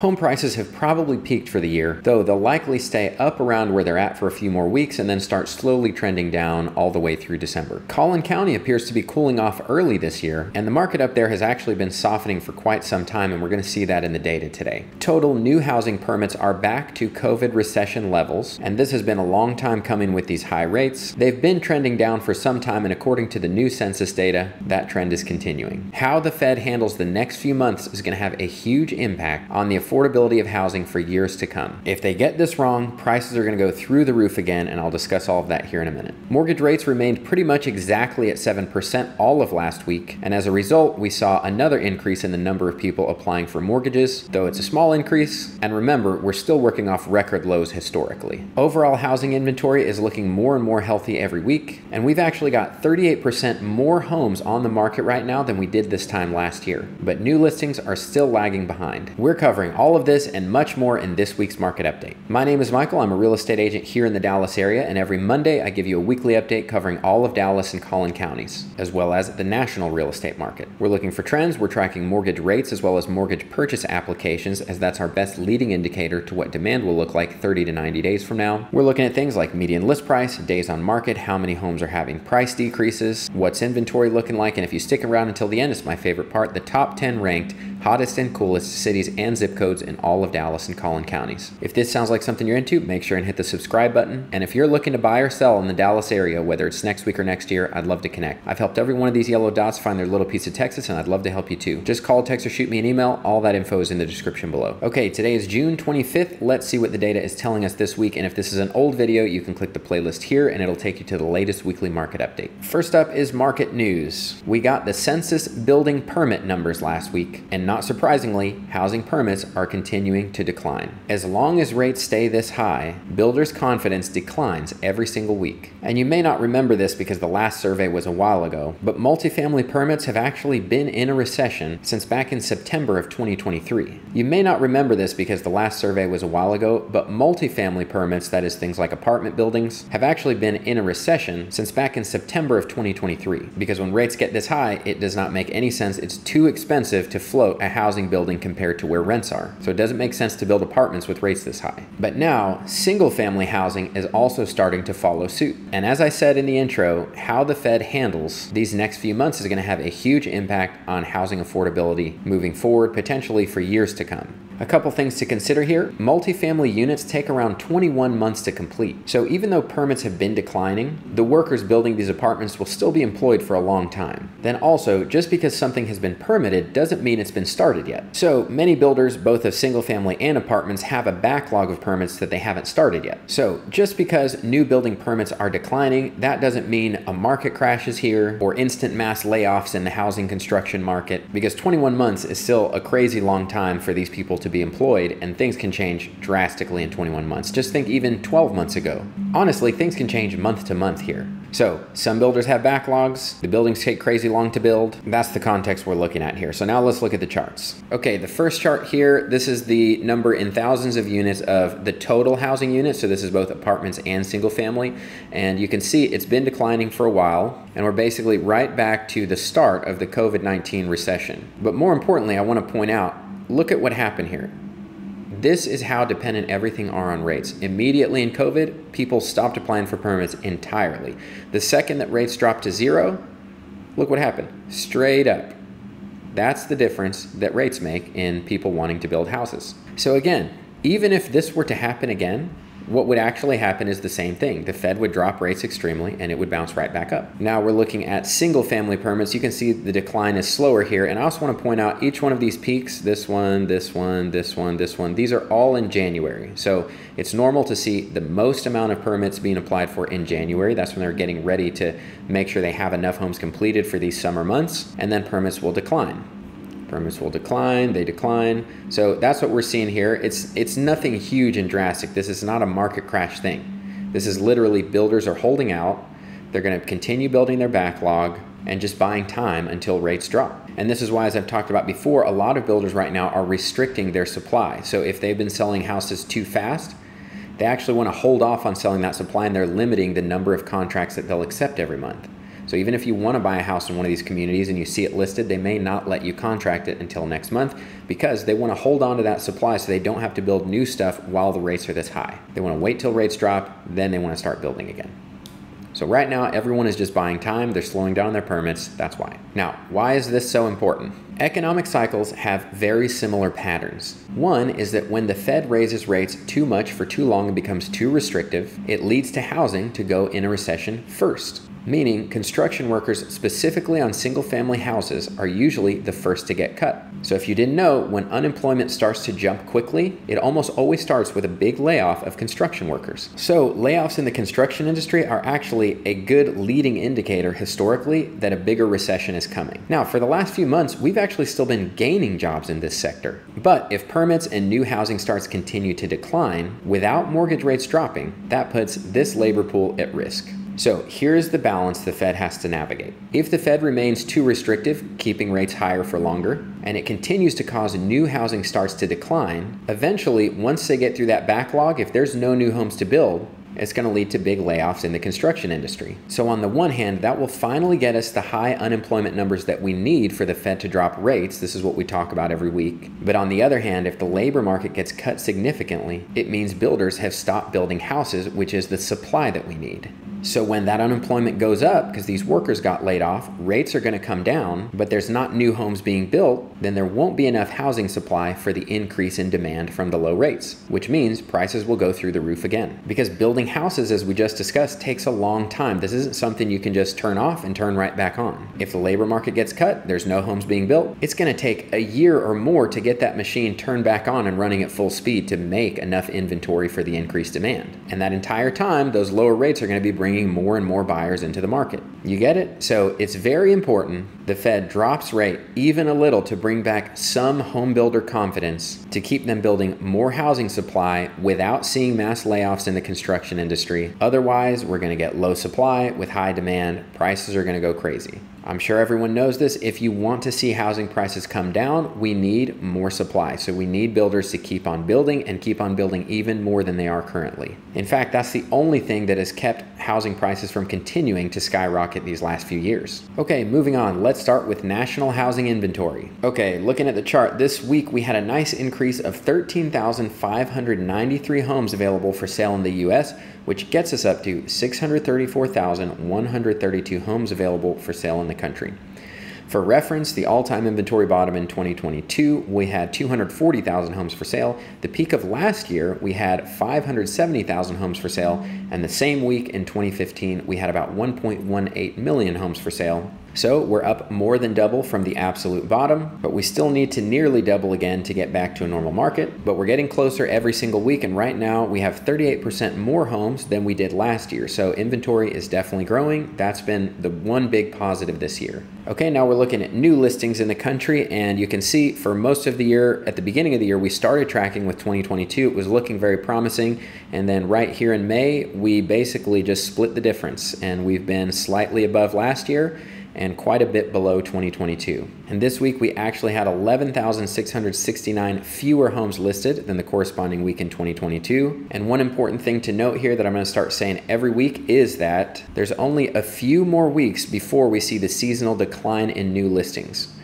Home prices have probably peaked for the year, though they'll likely stay up around where they're at for a few more weeks and then start slowly trending down all the way through December. Collin County appears to be cooling off early this year, and the market up there has actually been softening for quite some time, and we're going to see that in the data today. Total new housing permits are back to COVID recession levels, and this has been a long time coming with these high rates. They've been trending down for some time, and according to the new census data, that trend is continuing. How the Fed handles the next few months is going to have a huge impact on the affordability of housing for years to come. If they get this wrong, prices are going to go through the roof again, and I'll discuss all of that here in a minute. Mortgage rates remained pretty much exactly at 7% all of last week, and as a result, we saw another increase in the number of people applying for mortgages, though it's a small increase, and remember, we're still working off record lows historically. Overall housing inventory is looking more and more healthy every week, and we've actually got 38% more homes on the market right now than we did this time last year, but new listings are still lagging behind. We're covering all of this and much more in this week's market update. My name is Michael. I'm a real estate agent here in the Dallas area, and every Monday I give you a weekly update covering all of Dallas and Collin counties, as well as the national real estate market. We're looking for trends, we're tracking mortgage rates as well as mortgage purchase applications, as that's our best leading indicator to what demand will look like 30 to 90 days from now. We're looking at things like median list price, days on market, how many homes are having price decreases, what's inventory looking like, and if you stick around until the end, it's my favorite part the top 10 ranked hottest and coolest cities and zip codes in all of Dallas and Collin counties. If this sounds like something you're into, make sure and hit the subscribe button. And if you're looking to buy or sell in the Dallas area, whether it's next week or next year, I'd love to connect. I've helped every one of these yellow dots find their little piece of Texas, and I'd love to help you too. Just call, text, or shoot me an email. All that info is in the description below. Okay, today is June 25th. Let's see what the data is telling us this week. And if this is an old video, you can click the playlist here and it'll take you to the latest weekly market update. First up is market news. We got the census building permit numbers last week, and not surprisingly, housing permits are continuing to decline. As long as rates stay this high, builders' confidence declines every single week. And you may not remember this because the last survey was a while ago, but multifamily permits have actually been in a recession since back in September of 2023. You may not remember this because the last survey was a while ago, but multifamily permits, that is things like apartment buildings, have actually been in a recession since back in September of 2023. Because when rates get this high, it does not make any sense. It's too expensive to float a housing building compared to where rents are. So it doesn't make sense to build apartments with rates this high. But now, single family housing is also starting to follow suit. And as I said in the intro, how the Fed handles these next few months is going to have a huge impact on housing affordability moving forward, potentially for years to come. A couple things to consider here. Multifamily units take around 21 months to complete. So even though permits have been declining, the workers building these apartments will still be employed for a long time. Then also, just because something has been permitted doesn't mean it's been started yet. So many builders, both of single family and apartments, have a backlog of permits that they haven't started yet. So just because new building permits are declining, that doesn't mean a market crash is here or instant mass layoffs in the housing construction market because 21 months is still a crazy long time for these people to be employed and things can change drastically in 21 months. Just think even 12 months ago. Honestly, things can change month to month here. So, some builders have backlogs, the buildings take crazy long to build. That's the context we're looking at here. So, now let's look at the charts. Okay, the first chart here, this is the number in thousands of units of the total housing units. So, this is both apartments and single family. And you can see it's been declining for a while, and we're basically right back to the start of the COVID 19 recession. But more importantly, I want to point out look at what happened here. This is how dependent everything are on rates. Immediately in COVID, people stopped applying for permits entirely. The second that rates dropped to zero, look what happened. Straight up. That's the difference that rates make in people wanting to build houses. So again, even if this were to happen again, what would actually happen is the same thing. The Fed would drop rates extremely and it would bounce right back up. Now we're looking at single family permits. You can see the decline is slower here. And I also want to point out each one of these peaks, this one, this one, this one, this one, these are all in January. So it's normal to see the most amount of permits being applied for in January. That's when they're getting ready to make sure they have enough homes completed for these summer months. And then permits will decline permits will decline they decline. So that's what we're seeing here. It's it's nothing huge and drastic. This is not a market crash thing. This is literally builders are holding out. They're going to continue building their backlog and just buying time until rates drop. And this is why as i've talked about before a lot of builders right now are restricting their supply. So if they've been selling houses too fast they actually want to hold off on selling that supply and they're limiting the number of contracts that they'll accept every month So even if you want to buy a house in one of these communities and you see it listed, they may not let you contract it until next month because they want to hold on to that supply so they don't have to build new stuff while the rates are this high. They want to wait till rates drop, then they want to start building again. So right now, everyone is just buying time. They're slowing down their permits. That's why. Now, why is this so important? Economic cycles have very similar patterns. One is that when the Fed raises rates too much for too long and becomes too restrictive, it leads to housing to go in a recession first meaning construction workers specifically on single family houses are usually the first to get cut. So, if you didn't know, when unemployment starts to jump quickly, it almost always starts with a big layoff of construction workers. So, layoffs in the construction industry are actually a good leading indicator historically that a bigger recession is coming. Now, for the last few months, we've actually still been gaining jobs in this sector. But if permits and new housing starts continue to decline without mortgage rates dropping, that puts this labor pool at risk. So here's the balance the Fed has to navigate. If the Fed remains too restrictive, keeping rates higher for longer, and it continues to cause new housing starts to decline, eventually, once they get through that backlog, if there's no new homes to build, it's going to lead to big layoffs in the construction industry. So, on the one hand, that will finally get us the high unemployment numbers that we need for the Fed to drop rates. This is what we talk about every week. But on the other hand, if the labor market gets cut significantly, it means builders have stopped building houses, which is the supply that we need. So when that unemployment goes up because these workers got laid off, rates are going to come down, but there's not new homes being built, then there won't be enough housing supply for the increase in demand from the low rates, which means prices will go through the roof again. Because building houses, as we just discussed, takes a long time. This isn't something you can just turn off and turn right back on. If the labor market gets cut, there's no homes being built, it's going to take a year or more to get that machine turned back on and running at full speed to make enough inventory for the increased demand. And that entire time, those lower rates are going to be bringing bringing more and more buyers into the market. You get it? So it's very important the Fed drops rate even a little to bring back some home builder confidence to keep them building more housing supply without seeing mass layoffs in the construction industry. Otherwise, we're going to get low supply with high demand. Prices are going to go crazy. I'm sure everyone knows this. If you want to see housing prices come down, we need more supply. So we need builders to keep on building and keep on building even more than they are currently. In fact, that's the only thing that has kept housing prices from continuing to skyrocket these last few years. Okay, moving on. Let's start with national housing inventory. Okay, looking at the chart, this week we had a nice increase of 13,593 homes available for sale in the US, which gets us up to 634,132 homes available for sale in the country. For reference, the all time inventory bottom in 2022, we had 240,000 homes for sale. The peak of last year, we had 570,000 homes for sale. And the same week in 2015, we had about 1.18 million homes for sale. So we're up more than double from the absolute bottom, but we still need to nearly double again to get back to a normal market. But we're getting closer every single week, and right now we have 38% more homes than we did last year. So inventory is definitely growing. That's been the one big positive this year. Okay, now we're looking at new listings in the country, and you can see for most of the year, at the beginning of the year, we started tracking with 2022. It was looking very promising, and then right here in May, we basically just split the difference, and we've been slightly above last year and quite a bit below 2022. And this week we actually had 11,669 fewer homes listed than the corresponding week in 2022. And one important thing to note here that I'm going to start saying every week is that there's only a few more weeks before we see the seasonal decline in new listings.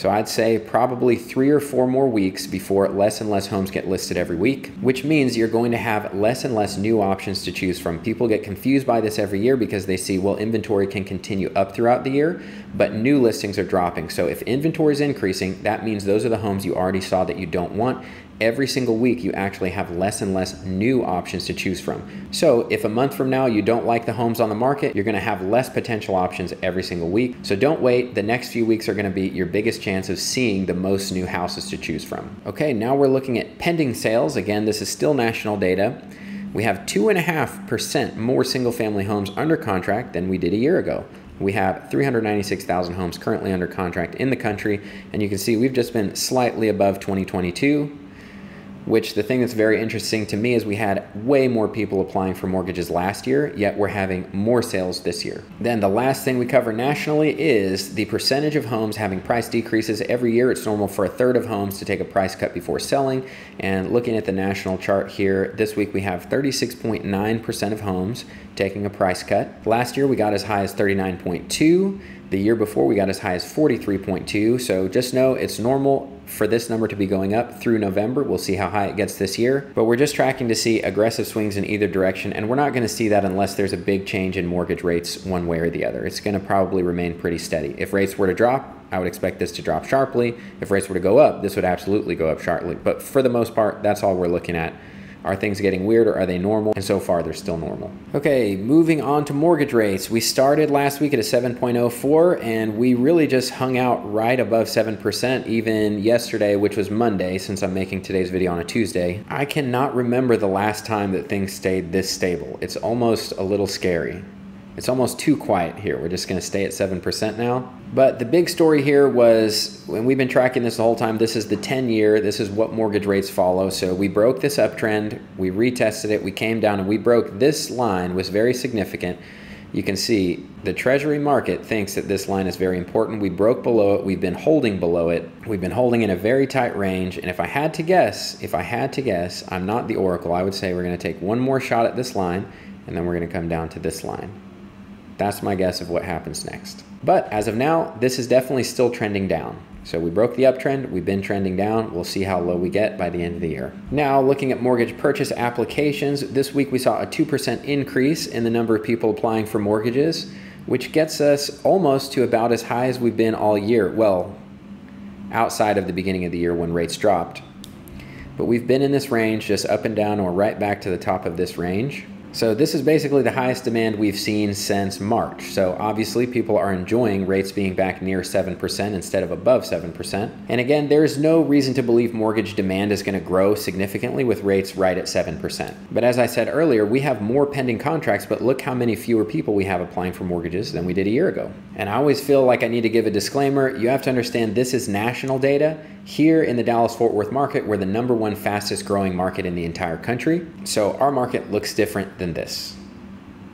So I'd say probably three or four more weeks before less and less homes get listed every week, which means you're going to have less and less new options to choose from. People get confused by this every year because they see, well, inventory can continue up throughout the year, but new listings are dropping. So if inventory is increasing, that means those are the homes you already saw that you don't want every single week you actually have less and less new options to choose from. So if a month from now you don't like the homes on the market, you're gonna have less potential options every single week. So don't wait. The next few weeks are gonna be your biggest chance of seeing the most new houses to choose from. Okay, now we're looking at pending sales. Again, this is still national data. We have 2.5% more single family homes under contract than we did a year ago. We have 396,000 homes currently under contract in the country, and you can see we've just been slightly above 2022 which the thing that's very interesting to me is we had way more people applying for mortgages last year, yet we're having more sales this year. Then the last thing we cover nationally is the percentage of homes having price decreases every year. It's normal for a third of homes to take a price cut before selling. And looking at the national chart here, this week we have 36.9% of homes taking a price cut. Last year we got as high as 39.2. The year before we got as high as 43.2. So just know it's normal for this number to be going up through November. We'll see how high it gets this year, but we're just tracking to see aggressive swings in either direction, and we're not going to see that unless there's a big change in mortgage rates one way or the other. It's going to probably remain pretty steady. If rates were to drop, I would expect this to drop sharply. If rates were to go up, this would absolutely go up sharply. But for the most part, that's all we're looking at are things getting weird or are they normal? And so far, they're still normal. Okay, moving on to mortgage rates. We started last week at a 7.04 and we really just hung out right above 7% even yesterday, which was Monday, since I'm making today's video on a Tuesday. I cannot remember the last time that things stayed this stable. It's almost a little scary. It's almost too quiet here. We're just going to stay at 7% now. But the big story here was, and we've been tracking this the whole time, this is the 10 year, this is what mortgage rates follow. So we broke this uptrend, we retested it, we came down and we broke this line was very significant. You can see the treasury market thinks that this line is very important. We broke below it, we've been holding below it. We've been holding in a very tight range. And if I had to guess, if I had to guess, I'm not the oracle, I would say we're gonna take one more shot at this line and then we're gonna come down to this line. That's my guess of what happens next. But as of now, this is definitely still trending down. So we broke the uptrend, we've been trending down. We'll see how low we get by the end of the year. Now, looking at mortgage purchase applications, this week we saw a 2% increase in the number of people applying for mortgages, which gets us almost to about as high as we've been all year. Well, outside of the beginning of the year when rates dropped. But we've been in this range, just up and down or right back to the top of this range. So this is basically the highest demand we've seen since March. So obviously people are enjoying rates being back near 7% instead of above 7%. And again, there's no reason to believe mortgage demand is going to grow significantly with rates right at 7%. But as I said earlier, we have more pending contracts, but look how many fewer people we have applying for mortgages than we did a year ago. And I always feel like I need to give a disclaimer. You have to understand this is national data here in the Dallas Fort Worth market, we're the number one fastest growing market in the entire country. So our market looks different than this,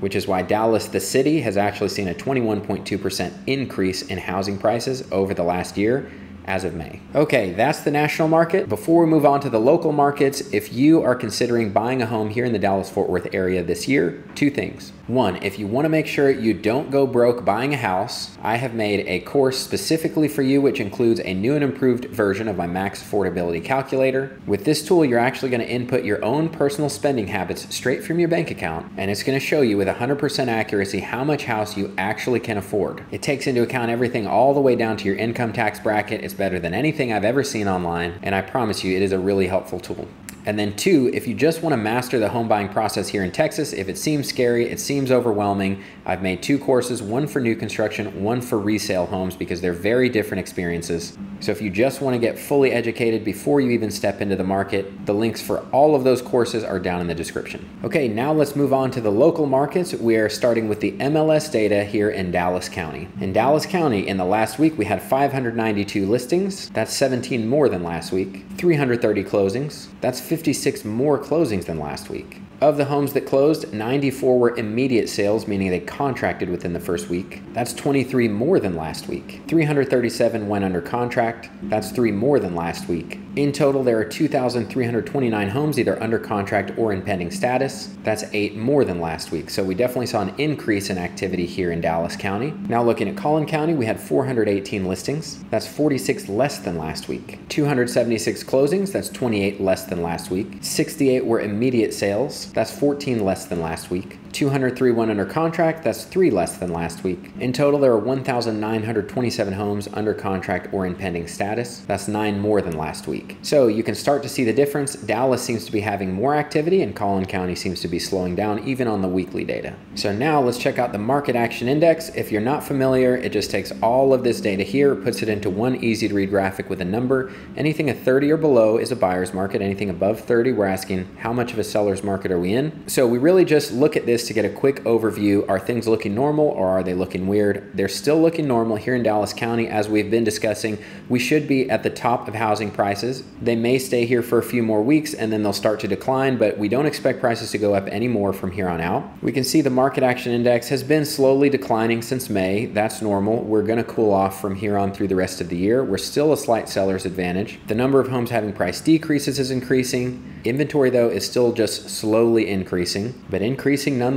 which is why Dallas, the city, has actually seen a 21.2% increase in housing prices over the last year as of May. Okay, that's the national market. Before we move on to the local markets, if you are considering buying a home here in the Dallas Fort Worth area this year, two things. One, if you want to make sure you don't go broke buying a house, I have made a course specifically for you, which includes a new and improved version of my max affordability calculator. With this tool, you're actually going to input your own personal spending habits straight from your bank account, and it's going to show you with 100% accuracy how much house you actually can afford. It takes into account everything all the way down to your income tax bracket. It's better than anything I've ever seen online, and I promise you it is a really helpful tool. And then two, if you just want to master the home buying process here in Texas, if it seems scary, it seems overwhelming, I've made two courses, one for new construction, one for resale homes because they're very different experiences. So if you just want to get fully educated before you even step into the market, the links for all of those courses are down in the description. Okay, now let's move on to the local markets. We are starting with the MLS data here in Dallas County. In Dallas County, in the last week, we had 592 listings. That's 17 more than last week. 330 closings. That's 56 more closings than last week. Of the homes that closed, 94 were immediate sales, meaning they contracted within the first week. That's 23 more than last week. 337 went under contract. That's three more than last week. In total, there are 2,329 homes either under contract or in pending status. That's eight more than last week. So we definitely saw an increase in activity here in Dallas County. Now looking at Collin County, we had 418 listings. That's 46 less than last week. 276 closings. That's 28 less than last week. 68 were immediate sales. That's 14 less than last week. 203 went under contract, that's three less than last week. In total, there are 1,927 homes under contract or in pending status. That's nine more than last week. So you can start to see the difference. Dallas seems to be having more activity and Collin County seems to be slowing down even on the weekly data. So now let's check out the Market Action Index. If you're not familiar, it just takes all of this data here, puts it into one easy to read graphic with a number. Anything at 30 or below is a buyer's market. Anything above 30, we're asking how much of a seller's market are we in? So we really just look at this to get a quick overview. Are things looking normal or are they looking weird? They're still looking normal here in Dallas County. As we've been discussing, we should be at the top of housing prices. They may stay here for a few more weeks and then they'll start to decline, but we don't expect prices to go up any more from here on out. We can see the market action index has been slowly declining since May. That's normal. We're going to cool off from here on through the rest of the year. We're still a slight seller's advantage. The number of homes having price decreases is increasing. Inventory, though, is still just slowly increasing, but increasing nonetheless.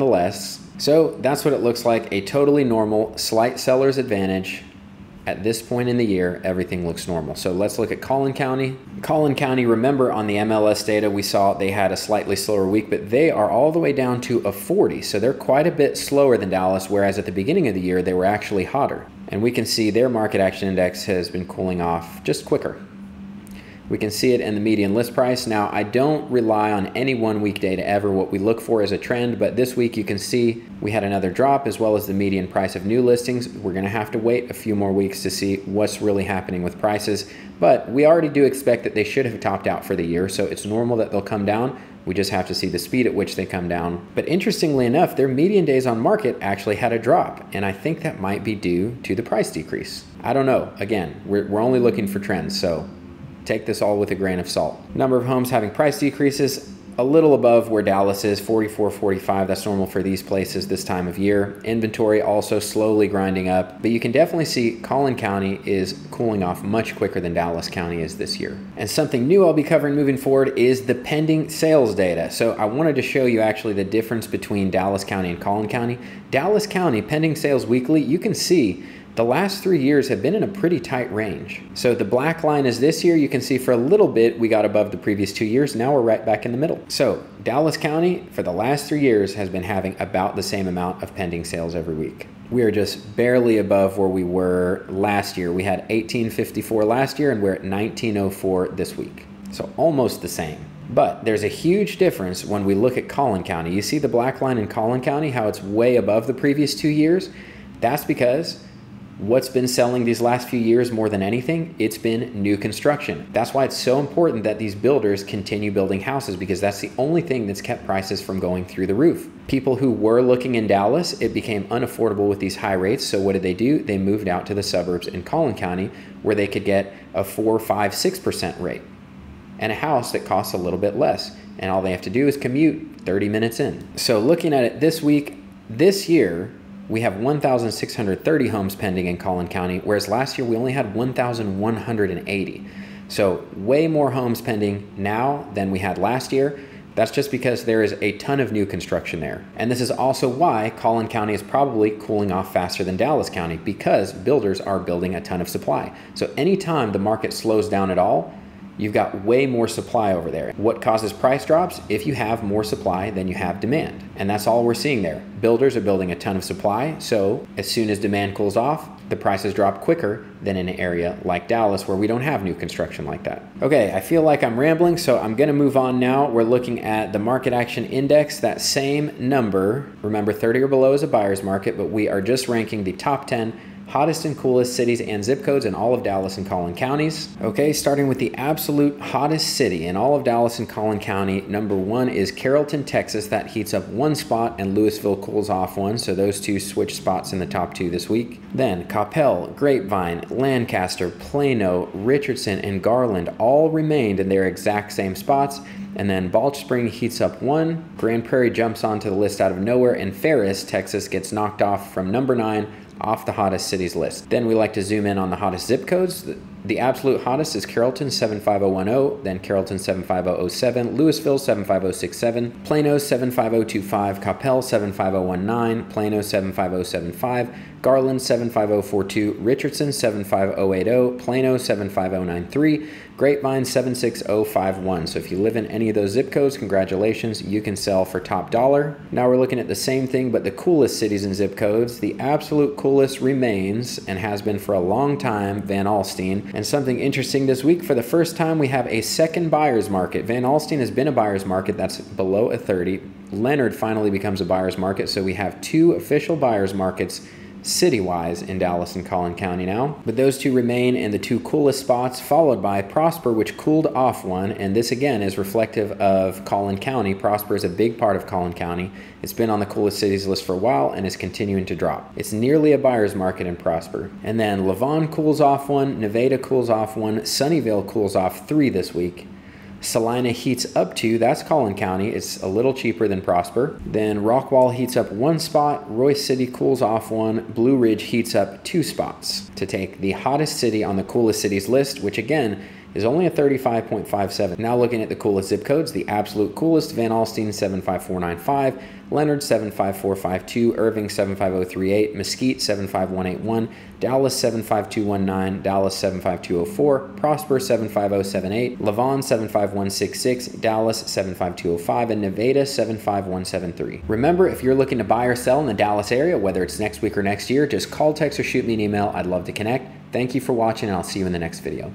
So that's what it looks like a totally normal, slight seller's advantage at this point in the year, everything looks normal. So let's look at Collin County. Collin County, remember on the MLS data, we saw they had a slightly slower week, but they are all the way down to a 40. So they're quite a bit slower than Dallas, whereas at the beginning of the year, they were actually hotter. And we can see their market action index has been cooling off just quicker. We can see it in the median list price. Now, I don't rely on any one week data ever. What we look for is a trend, but this week you can see we had another drop as well as the median price of new listings. We're gonna have to wait a few more weeks to see what's really happening with prices, but we already do expect that they should have topped out for the year, so it's normal that they'll come down. We just have to see the speed at which they come down. But interestingly enough, their median days on market actually had a drop, and I think that might be due to the price decrease. I don't know. Again, we're, we're only looking for trends, so take this all with a grain of salt. Number of homes having price decreases, a little above where Dallas is, 44, 45. That's normal for these places this time of year. Inventory also slowly grinding up, but you can definitely see Collin County is cooling off much quicker than Dallas County is this year. And something new I'll be covering moving forward is the pending sales data. So I wanted to show you actually the difference between Dallas County and Collin County. Dallas County pending sales weekly, you can see the last three years have been in a pretty tight range. So the black line is this year. You can see for a little bit we got above the previous two years. Now we're right back in the middle. So Dallas County for the last three years has been having about the same amount of pending sales every week. We are just barely above where we were last year. We had 1854 last year and we're at 1904 this week. So almost the same. But there's a huge difference when we look at Collin County. You see the black line in Collin County, how it's way above the previous two years? That's because What's been selling these last few years more than anything? It's been new construction. That's why it's so important that these builders continue building houses because that's the only thing that's kept prices from going through the roof. People who were looking in Dallas, it became unaffordable with these high rates. So what did they do? They moved out to the suburbs in Collin County where they could get a 4, 5, 6% rate and a house that costs a little bit less. And all they have to do is commute 30 minutes in. So looking at it this week, this year, we have 1,630 homes pending in Collin County, whereas last year we only had 1,180. So, way more homes pending now than we had last year. That's just because there is a ton of new construction there. And this is also why Collin County is probably cooling off faster than Dallas County because builders are building a ton of supply. So, anytime the market slows down at all, you've got way more supply over there. What causes price drops? If you have more supply than you have demand. And that's all we're seeing there. Builders are building a ton of supply, so as soon as demand cools off, the prices drop quicker than in an area like Dallas where we don't have new construction like that. Okay, I feel like I'm rambling, so I'm gonna move on now. We're looking at the market action index, that same number. Remember, 30 or below is a buyer's market, but we are just ranking the top 10 hottest and coolest cities and zip codes in all of Dallas and Collin counties. Okay, starting with the absolute hottest city in all of Dallas and Collin County, number one is Carrollton, Texas. That heats up one spot, and Lewisville cools off one. So those two switch spots in the top two this week. Then Coppell, Grapevine, Lancaster, Plano, Richardson, and Garland all remained in their exact same spots. And then Balch Spring heats up one, Grand Prairie jumps onto the list out of nowhere, and Ferris, Texas, gets knocked off from number nine off the hottest cities list. Then we like to zoom in on the hottest zip codes. The absolute hottest is Carrollton 75010, then Carrollton 75007, Lewisville 75067, Plano 75025, Coppell 75019, Plano 75075, Garland 75042, Richardson 75080, Plano 75093, Grapevine 76051. So if you live in any of those zip codes, congratulations, you can sell for top dollar. Now we're looking at the same thing, but the coolest cities and zip codes. The absolute coolest remains and has been for a long time Van Alstyne. And something interesting this week, for the first time, we have a second buyer's market. Van Alstyne has been a buyer's market that's below a 30. Leonard finally becomes a buyer's market, so we have two official buyer's markets city wise in Dallas and Collin County now. But those two remain in the two coolest spots, followed by Prosper, which cooled off one. And this again is reflective of Collin County. Prosper is a big part of Collin County. It's been on the coolest cities list for a while and is continuing to drop. It's nearly a buyer's market in Prosper. And then Lavon cools off one, Nevada cools off one, Sunnyvale cools off three this week. Celina heats up to, that's Collin County. It's a little cheaper than Prosper. Then Rockwall heats up one spot, Royse City cools off one, Blue Ridge heats up two spots to take the hottest city on the coolest cities list, which again is only a 35.57. Now looking at the coolest zip codes, the absolute coolest, Van Alstyne 75495, Leonard 75452, Irving 75038, Mesquite 75181, Dallas 75219, Dallas 75204, Prosper 75078, Lavon 75166, Dallas 75205, and Nevada 75173. Remember, if you're looking to buy or sell in the Dallas area, whether it's next week or next year, just call, text, or shoot me an email. I'd love to connect. Thank you for watching, and I'll see you in the next video.